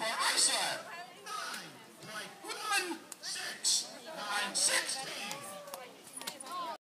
Chrysler. 9.16. 9.16.